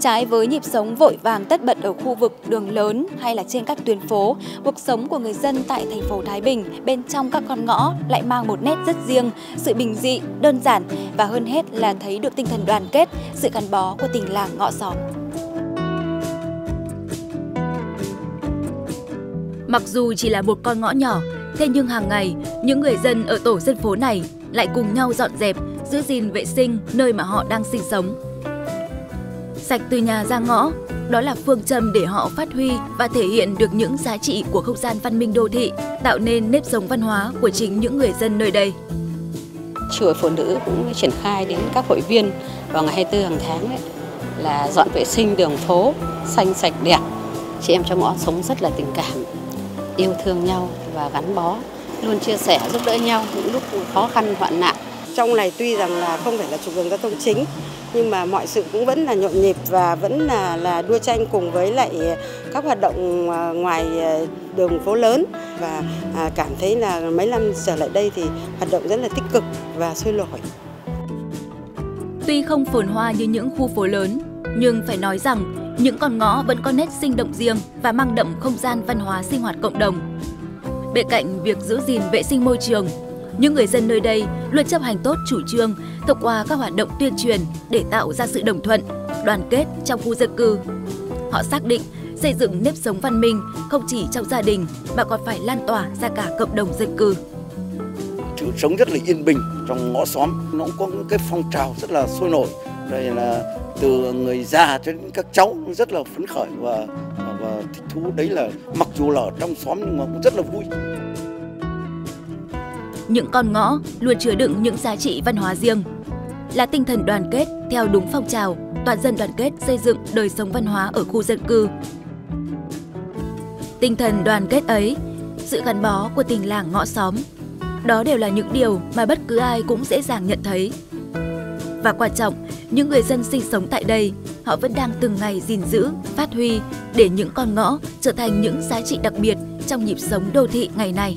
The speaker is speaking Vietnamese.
Trái với nhịp sống vội vàng tất bật ở khu vực đường lớn hay là trên các tuyến phố, cuộc sống của người dân tại thành phố Thái Bình bên trong các con ngõ lại mang một nét rất riêng, sự bình dị, đơn giản và hơn hết là thấy được tinh thần đoàn kết, sự gắn bó của tình làng ngõ xóm. Mặc dù chỉ là một con ngõ nhỏ, thế nhưng hàng ngày, những người dân ở tổ dân phố này lại cùng nhau dọn dẹp, giữ gìn vệ sinh nơi mà họ đang sinh sống. Sạch từ nhà ra ngõ, đó là phương châm để họ phát huy và thể hiện được những giá trị của không gian văn minh đô thị, tạo nên nếp sống văn hóa của chính những người dân nơi đây. Chùa phụ nữ cũng triển khai đến các hội viên vào ngày 24 hàng tháng ấy, là dọn vệ sinh đường phố xanh sạch đẹp. Chị em trong ngõ sống rất là tình cảm, yêu thương nhau và gắn bó, luôn chia sẻ giúp đỡ nhau những lúc khó khăn hoạn nạn. Trong này tuy rằng là không phải là trục đường giao thông chính nhưng mà mọi sự cũng vẫn là nhộn nhịp và vẫn là là đua tranh cùng với lại các hoạt động à, ngoài à, đường phố lớn và à, cảm thấy là mấy năm trở lại đây thì hoạt động rất là tích cực và sôi nổi. Tuy không phồn hoa như những khu phố lớn, nhưng phải nói rằng những con ngõ vẫn có nét sinh động riêng và mang đậm không gian văn hóa sinh hoạt cộng đồng. Bên cạnh việc giữ gìn vệ sinh môi trường, những người dân nơi đây luôn chấp hành tốt chủ trương thông qua các hoạt động tuyên truyền để tạo ra sự đồng thuận, đoàn kết trong khu dân cư. Họ xác định xây dựng nếp sống văn minh không chỉ trong gia đình mà còn phải lan tỏa ra cả cộng đồng dân cư. Chúng sống rất là yên bình trong ngõ xóm, nó cũng có những cái phong trào rất là sôi nổi. Đây là từ người già cho đến các cháu rất là phấn khởi và và thích thú đấy là mặc dù là ở trong xóm nhưng mà cũng rất là vui những con ngõ luôn chứa đựng những giá trị văn hóa riêng. Là tinh thần đoàn kết theo đúng phong trào, toàn dân đoàn kết xây dựng đời sống văn hóa ở khu dân cư. Tinh thần đoàn kết ấy, sự gắn bó của tình làng ngõ xóm, đó đều là những điều mà bất cứ ai cũng dễ dàng nhận thấy. Và quan trọng, những người dân sinh sống tại đây, họ vẫn đang từng ngày gìn giữ, phát huy để những con ngõ trở thành những giá trị đặc biệt trong nhịp sống đô thị ngày nay.